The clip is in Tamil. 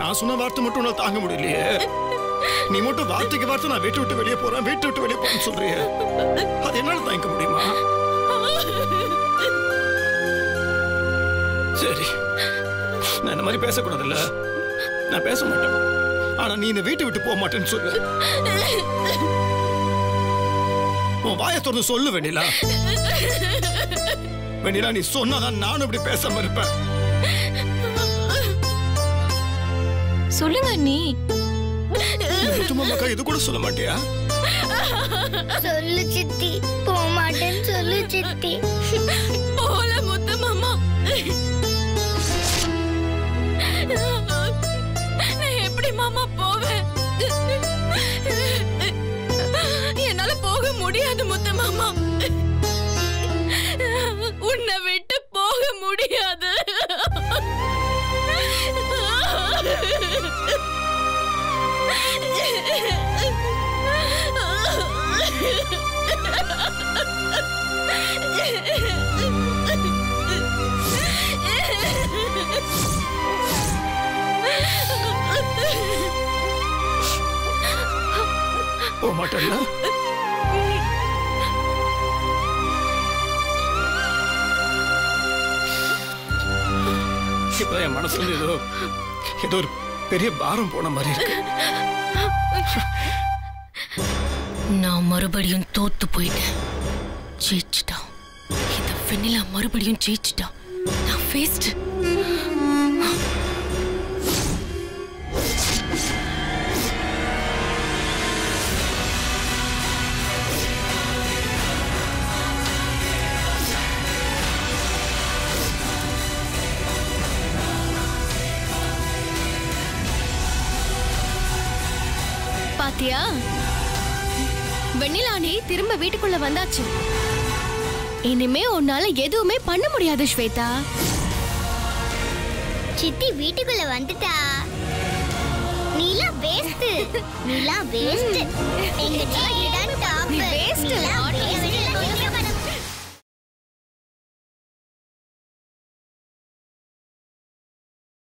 நான் சொன்ன வார்த்தை மட்டும் நான் தாங்க முடியலையே. நீ மட்டும் வார்த்தைக்கு வார்த்தை நான் வீட்டு விட்டு வெளியே போறேன் வீட்டு விட்டு வெளியே போறேன்னு சொல்றியே. அது என்னால தாங்க முடியுமா? சரி நான் இந்த மாதிரி பேசக்கூடாதுல்ல. நான் பேச மாட்டேன். ஆனா நீ இந்த வீட்டை விட்டு போக மாட்டேன்னு சொல்லு. உன் வாயை திறந்து சொல்லு வெண்ணிலா. வெண்ணிலா நீ சொன்னாதான் நானும் இப்படி பேசாம இருப்பேன். சொல்லுங்க நீ முத்துமாமாக்கா இது கூட சொல்ல மாட்டியா? சொல்லு சித்தி போக மாட்டேன்னு சொல்லு சித்தி. போல முத்து மாமா. நான் எப்படி மாமா போவேன்? என்னால போக முடியாது முத்து மாமா. உன்னை விட்டு போக முடியாது. போக மாட்டேன்ல இப்போ என் மனசுல ஏதோ ஏதோ ஒரு பெரிய பாரம் போன மாதிரி இருக்கு. நான் மறுபடியும் தோத்து போயிட்டேன். ஜெயிச்சிட்டான். இந்த வெண்ணிலா மறுபடியும் ஜெயிச்சிட்டான். நான் ஃபேஸ்ட் பாத்தியா? வெண்ணிலானே திரும்ப வீட்டுக்குள்ள வந்தாச்சு. இனிமே உன்னால எதுவுமே பண்ண முடியாது ஸ்வேதா. சித்தி வீட்டுக்குள்ள வந்துட்டா. நீலா வேஸ்ட் நீலா வேஸ்ட்